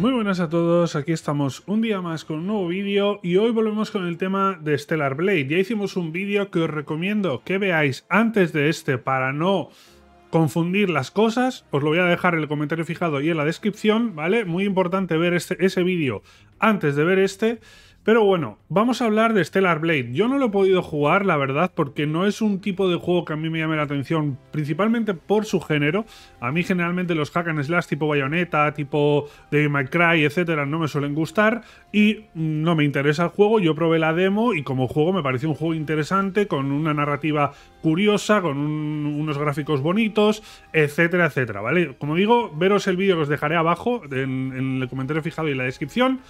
Muy buenas a todos, aquí estamos un día más con un nuevo vídeo y hoy volvemos con el tema de Stellar Blade. Ya hicimos un vídeo que os recomiendo que veáis antes de este para no confundir las cosas, os lo voy a dejar en el comentario fijado y en la descripción, ¿vale? Muy importante ver este, ese vídeo antes de ver este. Pero bueno, vamos a hablar de Stellar Blade. Yo no lo he podido jugar, la verdad, porque no es un tipo de juego que a mí me llame la atención, principalmente por su género. A mí generalmente los hack and slash tipo Bayonetta, tipo Devil May Cry, etcétera, no me suelen gustar y no me interesa el juego. Yo probé la demo y como juego me pareció un juego interesante, con una narrativa curiosa, con unos gráficos bonitos, etcétera, etcétera, ¿vale? Como digo, veros el vídeo que os dejaré abajo en, en el comentario fijado y en la descripción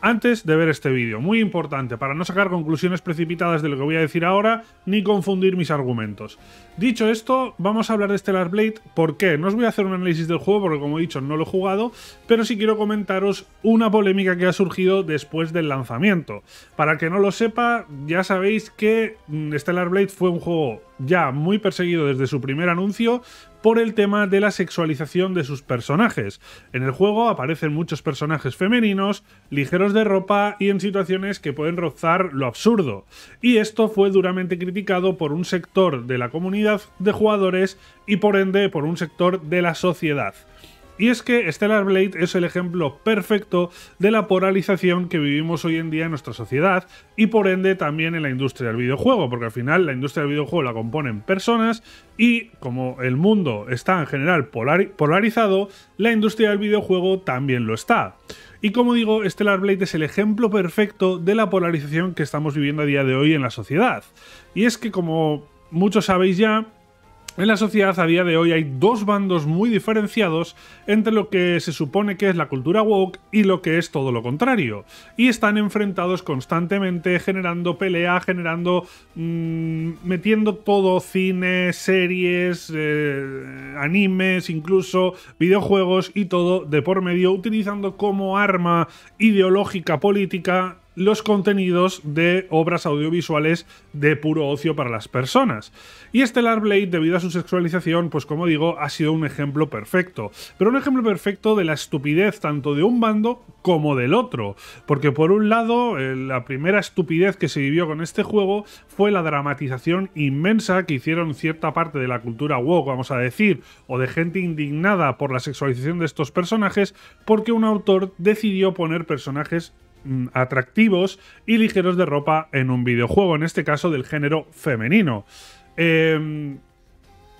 antes de ver este vídeo. Muy importante, para no sacar conclusiones precipitadas de lo que voy a decir ahora, ni confundir mis argumentos. Dicho esto, vamos a hablar de Stellar Blade. ¿Por qué? No os voy a hacer un análisis del juego porque, como he dicho, no lo he jugado, pero sí quiero comentaros una polémica que ha surgido después del lanzamiento. Para que no lo sepa, ya sabéis que mm, Stellar Blade fue un juego ya muy perseguido desde su primer anuncio por el tema de la sexualización de sus personajes. En el juego aparecen muchos personajes femeninos, ligeros de ropa y en situaciones que pueden rozar lo absurdo. Y esto fue duramente criticado por un sector de la comunidad de jugadores y por ende por un sector de la sociedad. Y es que Stellar Blade es el ejemplo perfecto de la polarización que vivimos hoy en día en nuestra sociedad y por ende también en la industria del videojuego, porque al final la industria del videojuego la componen personas y como el mundo está en general polarizado, la industria del videojuego también lo está. Y como digo, Stellar Blade es el ejemplo perfecto de la polarización que estamos viviendo a día de hoy en la sociedad. Y es que como muchos sabéis ya, en la sociedad a día de hoy hay dos bandos muy diferenciados entre lo que se supone que es la cultura woke y lo que es todo lo contrario. Y están enfrentados constantemente, generando pelea, generando... Mmm, metiendo todo, cine, series, eh, animes, incluso videojuegos y todo de por medio, utilizando como arma ideológica política los contenidos de obras audiovisuales de puro ocio para las personas. Y Stellar Blade, debido a su sexualización, pues como digo, ha sido un ejemplo perfecto. Pero un ejemplo perfecto de la estupidez tanto de un bando como del otro. Porque por un lado, eh, la primera estupidez que se vivió con este juego fue la dramatización inmensa que hicieron cierta parte de la cultura woke, vamos a decir, o de gente indignada por la sexualización de estos personajes, porque un autor decidió poner personajes atractivos y ligeros de ropa en un videojuego, en este caso del género femenino. Em,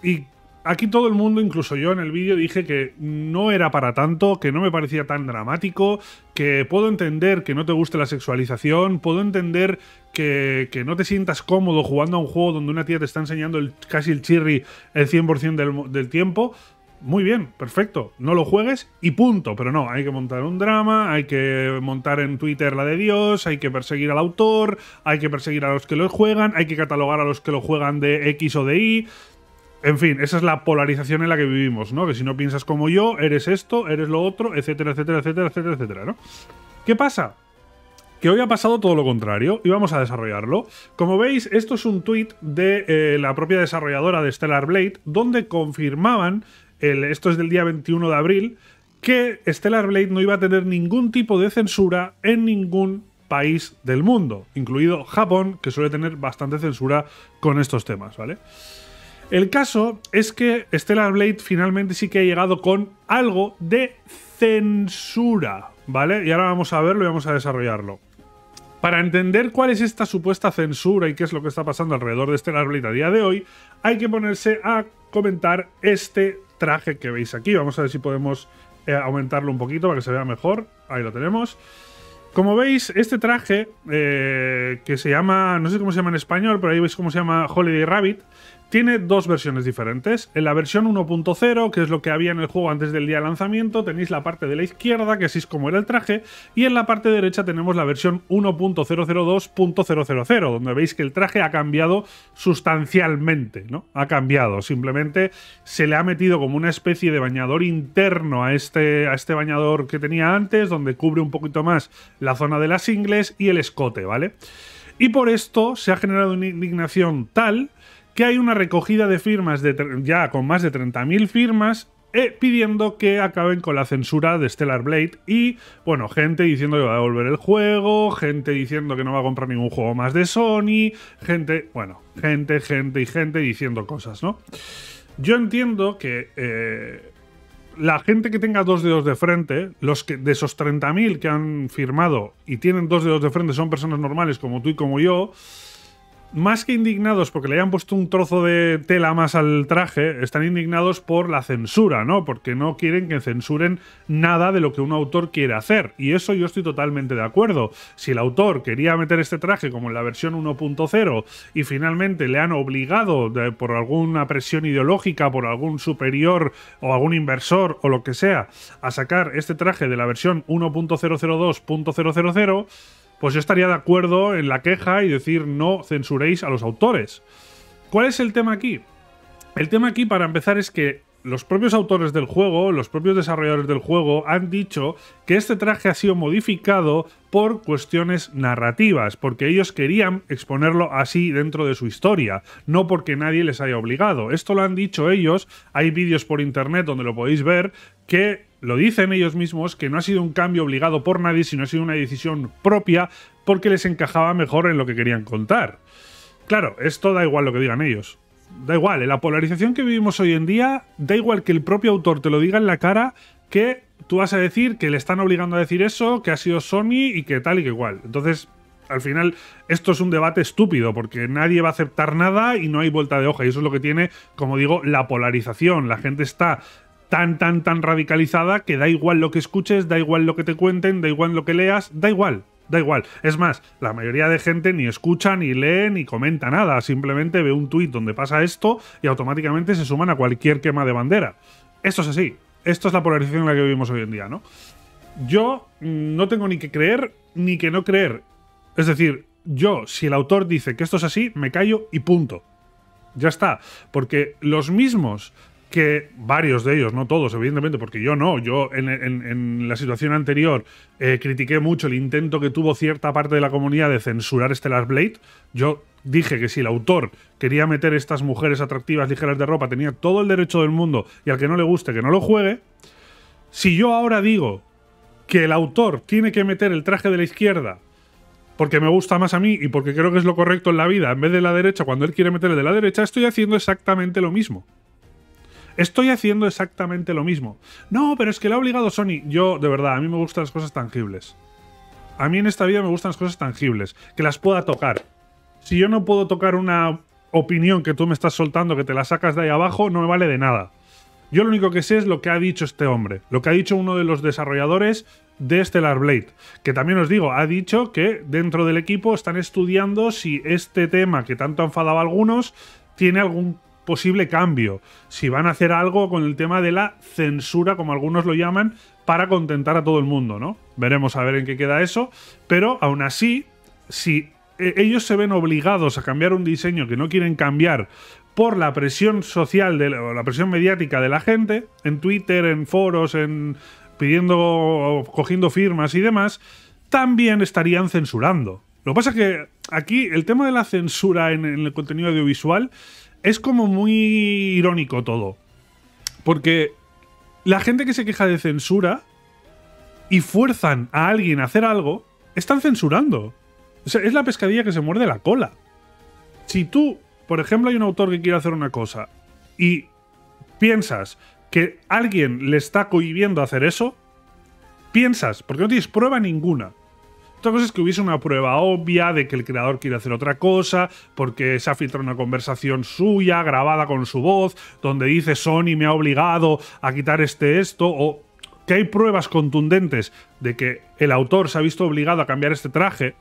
y aquí todo el mundo, incluso yo en el vídeo, dije que no era para tanto, que no me parecía tan dramático, que puedo entender que no te guste la sexualización, puedo entender que, no te sientas cómodo jugando a un juego donde una tía te está enseñando el, casi el chirri el 100% del, del tiempo, muy bien, perfecto, no lo juegues y punto. Pero no, hay que montar un drama, hay que montar en Twitter la de Dios, hay que perseguir al autor, hay que perseguir a los que lo juegan, hay que catalogar a los que lo juegan de X o de Y. En fin, esa es la polarización en la que vivimos, ¿no? Que si no piensas como yo, eres esto, eres lo otro, etcétera, etcétera, etcétera, etcétera, etcétera, ¿no? ¿Qué pasa? que hoy ha pasado todo lo contrario y vamos a desarrollarlo. Como veis, esto es un tweet de eh, la propia desarrolladora de Stellar Blade, donde confirmaban esto es del día 21 de abril, que Stellar Blade no iba a tener ningún tipo de censura en ningún país del mundo, incluido Japón, que suele tener bastante censura con estos temas, ¿vale? El caso es que Stellar Blade finalmente sí que ha llegado con algo de censura, ¿vale? Y ahora vamos a verlo y vamos a desarrollarlo. Para entender cuál es esta supuesta censura y qué es lo que está pasando alrededor de Stellar Blade a día de hoy, hay que ponerse a comentar este traje que veis aquí. Vamos a ver si podemos eh, aumentarlo un poquito para que se vea mejor. Ahí lo tenemos. Como veis, este traje, eh, que se llama, no sé cómo se llama en español, pero ahí veis cómo se llama Holiday Rabbit, tiene dos versiones diferentes. En la versión 1.0, que es lo que había en el juego antes del día de lanzamiento, tenéis la parte de la izquierda, que así es como era el traje, y en la parte derecha tenemos la versión 1.002.000, donde veis que el traje ha cambiado sustancialmente, ¿no? Ha cambiado, simplemente se le ha metido como una especie de bañador interno a este, a este bañador que tenía antes, donde cubre un poquito más la zona de las ingles y el escote, ¿vale? Y por esto se ha generado una indignación tal que hay una recogida de firmas de, ya con más de 30.000 firmas eh, pidiendo que acaben con la censura de Stellar Blade y, bueno, gente diciendo que va a devolver el juego, gente diciendo que no va a comprar ningún juego más de Sony, gente, bueno, gente, gente y gente diciendo cosas, ¿no? Yo entiendo que eh, la gente que tenga dos dedos de frente, los que de esos 30.000 que han firmado y tienen dos dedos de frente son personas normales como tú y como yo, más que indignados porque le hayan puesto un trozo de tela más al traje, están indignados por la censura, ¿no? Porque no quieren que censuren nada de lo que un autor quiere hacer. Y eso yo estoy totalmente de acuerdo. Si el autor quería meter este traje como en la versión 1.0 y finalmente le han obligado por alguna presión ideológica, por algún superior o algún inversor o lo que sea, a sacar este traje de la versión 1.002.000, pues yo estaría de acuerdo en la queja y decir no censuréis a los autores. ¿Cuál es el tema aquí? El tema aquí, para empezar, es que los propios autores del juego, los propios desarrolladores del juego, han dicho que este traje ha sido modificado por cuestiones narrativas, porque ellos querían exponerlo así dentro de su historia, no porque nadie les haya obligado. Esto lo han dicho ellos, hay vídeos por internet donde lo podéis ver, que lo dicen ellos mismos, que no ha sido un cambio obligado por nadie, sino ha sido una decisión propia porque les encajaba mejor en lo que querían contar. Claro, esto da igual lo que digan ellos. Da igual, en la polarización que vivimos hoy en día, da igual que el propio autor te lo diga en la cara que tú vas a decir que le están obligando a decir eso, que ha sido Sony y que tal y que igual. Entonces, al final, esto es un debate estúpido porque nadie va a aceptar nada y no hay vuelta de hoja. Y eso es lo que tiene, como digo, la polarización. La gente está tan, tan, tan radicalizada que da igual lo que escuches, da igual lo que te cuenten, da igual lo que leas, da igual. Da igual. Es más, la mayoría de gente ni escucha, ni lee, ni comenta nada. Simplemente ve un tuit donde pasa esto y automáticamente se suman a cualquier quema de bandera. Esto es así. Esto es la polarización en la que vivimos hoy en día, ¿no? Yo mm, no tengo ni que creer ni que no creer. Es decir, yo, si el autor dice que esto es así, me callo y punto. Ya está. Porque los mismos que varios de ellos, no todos, evidentemente, porque yo no, yo en, la situación anterior eh, critiqué mucho el intento que tuvo cierta parte de la comunidad de censurar Stellar Blade. Yo dije que si el autor quería meter estas mujeres atractivas ligeras de ropa, tenía todo el derecho del mundo y al que no le guste que no lo juegue. Si yo ahora digo que el autor tiene que meter el traje de la izquierda porque me gusta más a mí y porque creo que es lo correcto en la vida, en vez de la derecha, cuando él quiere meter de la derecha, estoy haciendo exactamente lo mismo. Estoy haciendo exactamente lo mismo. No, pero es que lo ha obligado Sony. Yo, de verdad, a mí me gustan las cosas tangibles. A mí en esta vida me gustan las cosas tangibles, que las pueda tocar. Si yo no puedo tocar una opinión que tú me estás soltando, que te la sacas de ahí abajo, no me vale de nada. Yo lo único que sé es lo que ha dicho este hombre, lo que ha dicho uno de los desarrolladores de Stellar Blade, que también os digo, ha dicho que dentro del equipo están estudiando si este tema que tanto ha enfadado a algunos tiene algún posible cambio, si van a hacer algo con el tema de la censura, como algunos lo llaman, para contentar a todo el mundo, ¿no? Veremos a ver en qué queda eso, pero aún así, si e, ellos se ven obligados a cambiar un diseño que no quieren cambiar por la presión social, de, o la presión mediática de la gente, en Twitter, en foros, en pidiendo, cogiendo firmas y demás, también estarían censurando. Lo que pasa es que aquí el tema de la censura en el contenido audiovisual es como muy irónico todo. Porque la gente que se queja de censura y fuerzan a alguien a hacer algo, están censurando. es la pescadilla que se muerde la cola. Si tú, por ejemplo, hay un autor que quiere hacer una cosa y piensas que alguien le está cohibiendo hacer eso, piensas, porque no tienes prueba ninguna, otra cosa es que hubiese una prueba obvia de que el creador quiere hacer otra cosa, porque se ha filtrado una conversación suya, grabada con su voz, donde dice Sony me ha obligado a quitar este esto, o que hay pruebas contundentes de que el autor se ha visto obligado a cambiar este traje,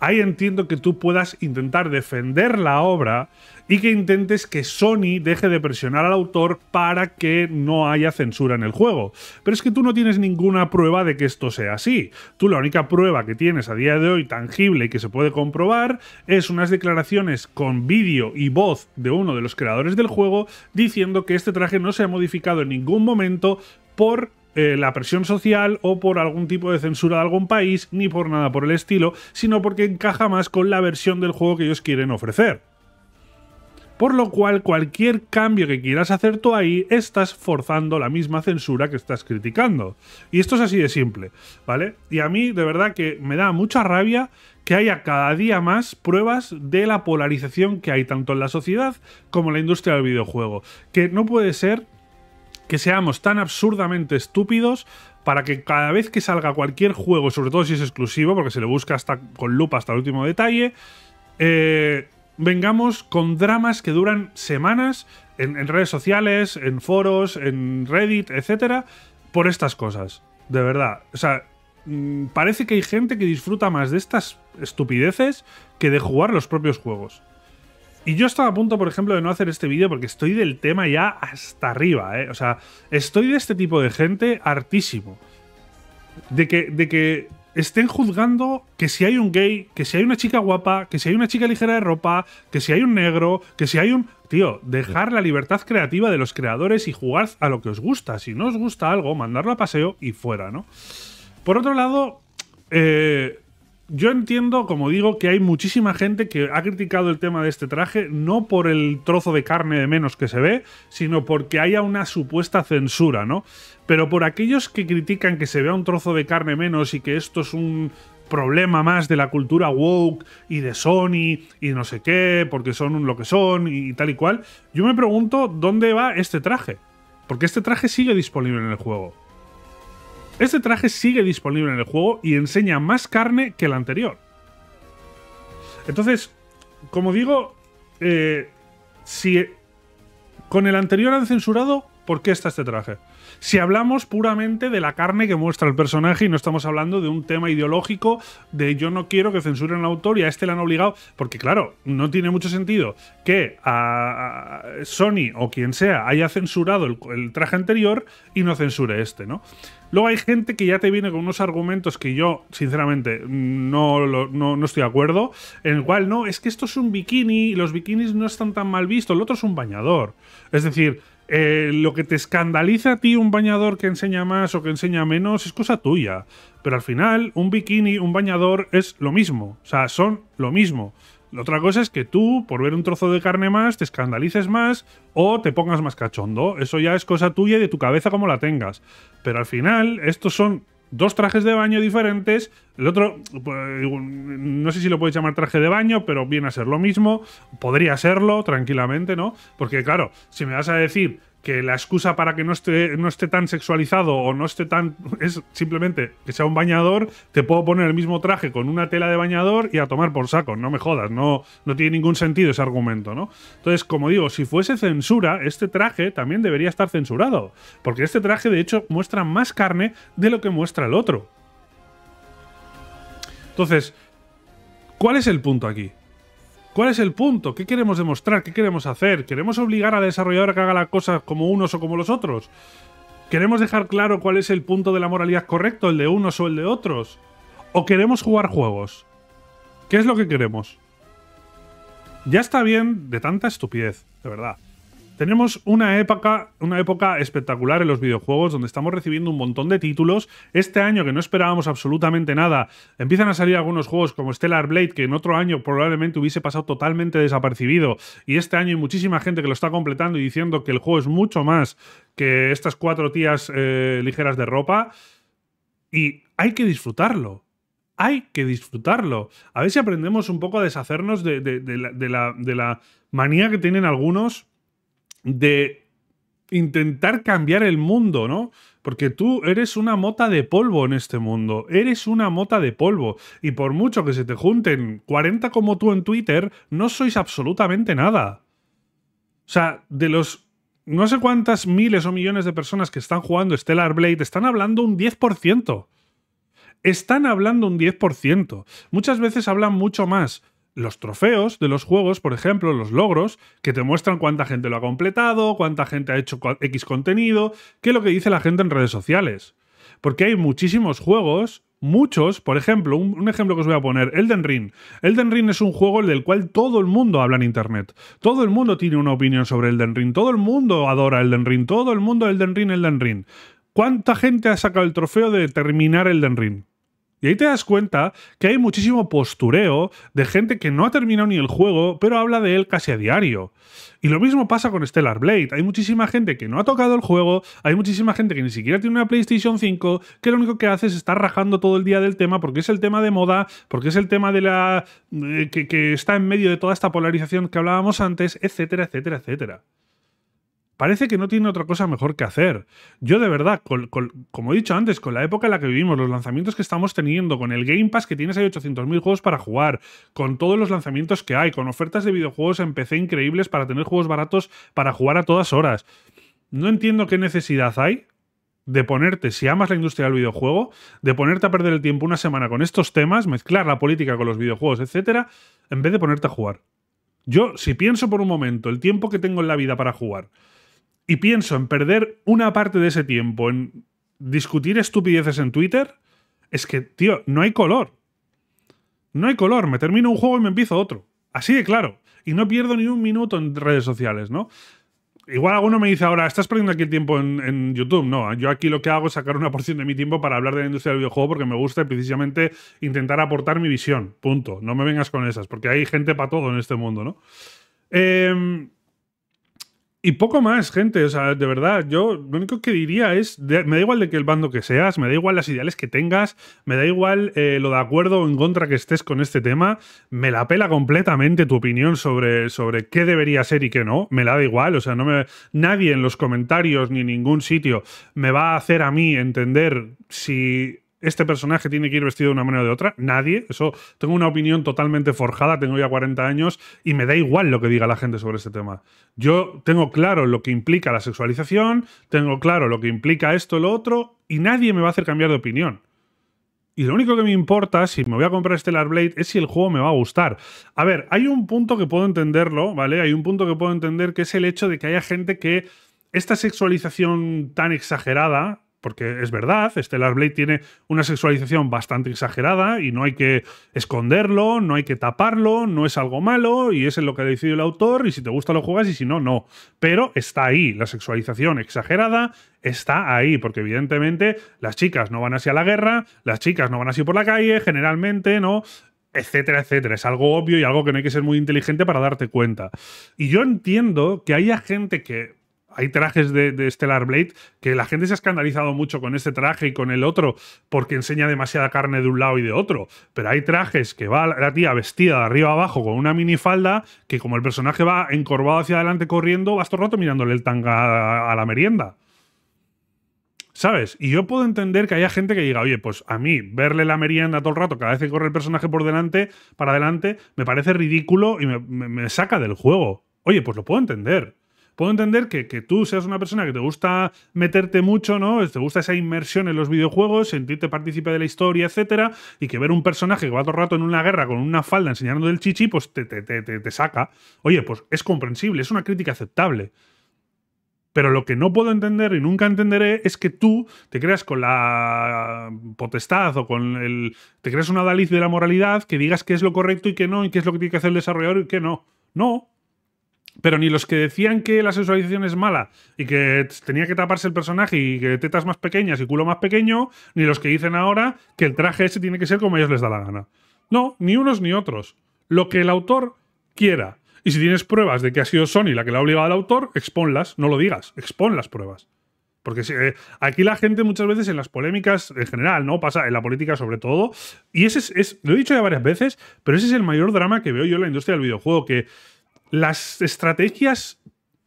ahí entiendo que tú puedas intentar defender la obra y que intentes que Sony deje de presionar al autor para que no haya censura en el juego. Pero es que tú no tienes ninguna prueba de que esto sea así. Tú la única prueba que tienes a día de hoy tangible y que se puede comprobar es unas declaraciones con vídeo y voz de uno de los creadores del juego diciendo que este traje no se ha modificado en ningún momento por eh, la presión social o por algún tipo de censura de algún país, ni por nada por el estilo, sino porque encaja más con la versión del juego que ellos quieren ofrecer. Por lo cual, cualquier cambio que quieras hacer tú ahí, estás forzando la misma censura que estás criticando. Y esto es así de simple, ¿vale? Y a mí, de verdad, que me da mucha rabia que haya cada día más pruebas de la polarización que hay tanto en la sociedad como en la industria del videojuego. Que no puede ser que seamos tan absurdamente estúpidos para que cada vez que salga cualquier juego, sobre todo si es exclusivo, porque se le busca hasta con lupa hasta el último detalle, eh, vengamos con dramas que duran semanas en, redes sociales, en foros, en Reddit, etcétera, por estas cosas. De verdad. O sea, mm, parece que hay gente que disfruta más de estas estupideces que de jugar los propios juegos. Y yo estaba a punto, por ejemplo, de no hacer este vídeo porque estoy del tema ya hasta arriba, ¿eh? O sea, estoy de este tipo de gente hartísimo. De que, de que estén juzgando que si hay un gay, que si hay una chica guapa, que si hay una chica ligera de ropa, que si hay un negro, que si hay un... Tío, dejar la libertad creativa de los creadores y jugar a lo que os gusta. Si no os gusta algo, mandarlo a paseo y fuera, ¿no? Por otro lado, eh, yo entiendo, como digo, que hay muchísima gente que ha criticado el tema de este traje, no por el trozo de carne de menos que se ve, sino porque haya una supuesta censura, ¿no? Pero por aquellos que critican que se vea un trozo de carne menos y que esto es un problema más de la cultura woke y de Sony y no sé qué, porque son lo que son y tal y cual, yo me pregunto dónde va este traje. Porque este traje sigue disponible en el juego. Este traje sigue disponible en el juego y enseña más carne que el anterior. Entonces, como digo, eh, si con el anterior han censurado, ¿por qué está este traje? Si hablamos puramente de la carne que muestra el personaje y no estamos hablando de un tema ideológico de yo no quiero que censuren al autor y a este le han obligado, porque claro, no tiene mucho sentido que a Sony o quien sea haya censurado el, traje anterior y no censure este, ¿no? Luego hay gente que ya te viene con unos argumentos que yo, sinceramente, no, no, estoy de acuerdo, en el cual no, es que esto es un bikini y los bikinis no están tan mal vistos, el otro es un bañador. Es decir, eh, lo que te escandaliza a ti un bañador que enseña más o que enseña menos es cosa tuya. Pero al final, un bikini, un bañador es lo mismo. O sea, son lo mismo. La otra cosa es que tú, por ver un trozo de carne más, te escandalices más o te pongas más cachondo. Eso ya es cosa tuya y de tu cabeza como la tengas. Pero al final, estos son dos trajes de baño diferentes. El otro, pues, no sé si lo puedes llamar traje de baño, pero viene a ser lo mismo. Podría serlo, tranquilamente, ¿no? Porque claro, si me vas a decir que la excusa para que no esté, no esté tan sexualizado o no esté tan. es simplemente que sea un bañador, te puedo poner el mismo traje con una tela de bañador y a tomar por saco. No me jodas, no, no tiene ningún sentido ese argumento, ¿no? Entonces, como digo, si fuese censura, este traje también debería estar censurado. Porque este traje, de hecho, muestra más carne de lo que muestra el otro. Entonces, ¿cuál es el punto aquí? ¿Cuál es el punto? ¿Qué queremos demostrar? ¿Qué queremos hacer? ¿Queremos obligar al desarrollador a que haga las cosas como unos o como los otros? ¿Queremos dejar claro cuál es el punto de la moralidad correcto, el de unos o el de otros? ¿O queremos jugar juegos? ¿Qué es lo que queremos? Ya está bien de tanta estupidez, de verdad. Tenemos una época, una época espectacular en los videojuegos donde estamos recibiendo un montón de títulos. Este año, que no esperábamos absolutamente nada, empiezan a salir algunos juegos como Stellar Blade, que en otro año probablemente hubiese pasado totalmente desapercibido. Y este año hay muchísima gente que lo está completando y diciendo que el juego es mucho más que estas cuatro tías eh, ligeras de ropa. Y hay que disfrutarlo hay que disfrutarlo. A ver si aprendemos un poco a deshacernos de, la, de, la, manía que tienen algunos de intentar cambiar el mundo, ¿no? Porque tú eres una mota de polvo en este mundo, eres una mota de polvo, y por mucho que se te junten 40 como tú en Twitter, no sois absolutamente nada. O sea, de los no sé cuántas miles o millones de personas que están jugando Stellar Blade, están hablando un 10%. Están hablando un 10%. Muchas veces hablan mucho más los trofeos de los juegos, por ejemplo, los logros, que te muestran cuánta gente lo ha completado, cuánta gente ha hecho X contenido, qué es lo que dice la gente en redes sociales. Porque hay muchísimos juegos, muchos, por ejemplo, un, ejemplo que os voy a poner, Elden Ring. Elden Ring es un juego del cual todo el mundo habla en Internet. Todo el mundo tiene una opinión sobre Elden Ring, todo el mundo adora Elden Ring, todo el mundo Elden Ring, Elden Ring. ¿Cuánta gente ha sacado el trofeo de terminar Elden Ring? Y ahí te das cuenta que hay muchísimo postureo de gente que no ha terminado ni el juego, pero habla de él casi a diario. Y lo mismo pasa con Stellar Blade. Hay muchísima gente que no ha tocado el juego, hay muchísima gente que ni siquiera tiene una PlayStation 5, que lo único que hace es estar rajando todo el día del tema porque es el tema de moda, porque es el tema de la. Eh, que, que está en medio de toda esta polarización que hablábamos antes, etcétera, etcétera, etcétera parece que no tiene otra cosa mejor que hacer. Yo de verdad, como he dicho antes, con la época en la que vivimos, los lanzamientos que estamos teniendo, con el Game Pass que tienes ahí 800.000 juegos para jugar, con todos los lanzamientos que hay, con ofertas de videojuegos en PC increíbles para tener juegos baratos para jugar a todas horas. No entiendo qué necesidad hay de ponerte, si amas la industria del videojuego, de ponerte a perder el tiempo una semana con estos temas, mezclar la política con los videojuegos, etcétera, en vez de ponerte a jugar. Yo, si pienso por un momento el tiempo que tengo en la vida para jugar, y pienso en perder una parte de ese tiempo en discutir estupideces en Twitter, es que, tío, no hay color. No hay color. Me termino un juego y me empiezo otro. Así de claro. Y no pierdo ni un minuto en redes sociales, ¿no? Igual alguno me dice ahora, estás perdiendo aquí el tiempo en, YouTube. No, yo aquí lo que hago es sacar una porción de mi tiempo para hablar de la industria del videojuego porque me gusta precisamente intentar aportar mi visión. Punto. No me vengas con esas, porque hay gente para todo en este mundo, ¿no? Eh, y poco más, gente. O sea, de verdad, yo lo único que diría es, me da igual de que el bando que seas, me da igual las ideales que tengas, me da igual eh, lo de acuerdo o en contra que estés con este tema, me la pela completamente tu opinión sobre, sobre qué debería ser y qué no, me la da igual. O sea, no me, nadie en los comentarios ni en ningún sitio me va a hacer a mí entender si este personaje tiene que ir vestido de una manera o de otra. Nadie. Eso tengo una opinión totalmente forjada, tengo ya 40 años y me da igual lo que diga la gente sobre este tema. Yo tengo claro lo que implica la sexualización, tengo claro lo que implica esto, lo otro, y nadie me va a hacer cambiar de opinión. Y lo único que me importa, si me voy a comprar Stellar Blade, es si el juego me va a gustar. A ver, hay un punto que puedo entenderlo, ¿vale? Hay un punto que puedo entender que es el hecho de que haya gente que esta sexualización tan exagerada porque es verdad, Stellar Blade tiene una sexualización bastante exagerada y no hay que esconderlo, no hay que taparlo, no es algo malo y es en lo que ha decidido el autor y si te gusta lo juegas y si no, no. Pero está ahí, la sexualización exagerada está ahí, porque evidentemente las chicas no van así a la guerra, las chicas no van así por la calle, generalmente, ¿no? etcétera, etcétera. Es algo obvio y algo que no hay que ser muy inteligente para darte cuenta. Y yo entiendo que haya gente que hay trajes de, Stellar Blade que la gente se ha escandalizado mucho con este traje y con el otro porque enseña demasiada carne de un lado y de otro. Pero hay trajes que va la tía vestida de arriba abajo con una minifalda que como el personaje va encorvado hacia adelante corriendo, vas todo el rato mirándole el tanga a, la merienda. ¿Sabes? Y yo puedo entender que haya gente que diga, oye, pues a mí verle la merienda todo el rato, cada vez que corre el personaje por delante, para adelante, me parece ridículo y me saca del juego. Oye, pues lo puedo entender puedo entender que, tú seas una persona que te gusta meterte mucho, ¿no? Te gusta esa inmersión en los videojuegos, sentirte partícipe de la historia, etcétera, y que ver un personaje que va todo el rato en una guerra con una falda enseñando el chichi, pues te, te, te, te saca. Oye, pues es comprensible, es una crítica aceptable. Pero lo que no puedo entender y nunca entenderé es que tú te creas con la potestad o con el. te creas una daliz de la moralidad que digas qué es lo correcto y qué no, y qué es lo que tiene que hacer el desarrollador y qué no. No. Pero ni los que decían que la sexualización es mala y que tenía que taparse el personaje y que tetas más pequeñas y culo más pequeño, ni los que dicen ahora que el traje ese tiene que ser como ellos les da la gana. No, ni unos ni otros. Lo que el autor quiera. Y si tienes pruebas de que ha sido Sony la que le ha obligado al autor, exponlas, no lo digas, expon las pruebas. Porque eh, aquí la gente muchas veces en las polémicas en general, ¿no? Pasa en la política sobre todo. Y ese es, es, lo he dicho ya varias veces, pero ese es el mayor drama que veo yo en la industria del videojuego, que las estrategias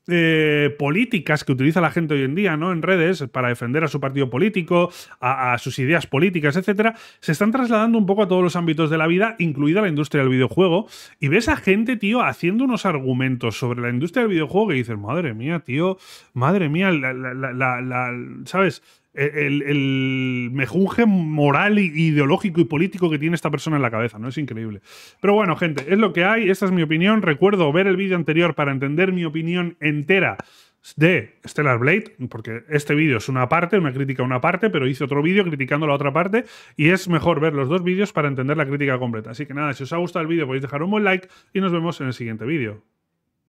eh, políticas que utiliza la gente hoy en día, ¿no? En redes, para defender a su partido político, a, sus ideas políticas, etcétera, se están trasladando un poco a todos los ámbitos de la vida, incluida la industria del videojuego. Y ves a gente, tío, haciendo unos argumentos sobre la industria del videojuego que dices, madre mía, tío, madre mía, la, ¿sabes? El, el, mejunje moral, ideológico y político que tiene esta persona en la cabeza, ¿no? Es increíble. Pero bueno, gente, es lo que hay, esta es mi opinión. Recuerdo ver el vídeo anterior para entender mi opinión entera de Stellar Blade, porque este vídeo es una parte, una crítica a una parte, pero hice otro vídeo criticando la otra parte y es mejor ver los dos vídeos para entender la crítica completa. Así que nada, si os ha gustado el vídeo podéis dejar un buen like y nos vemos en el siguiente vídeo.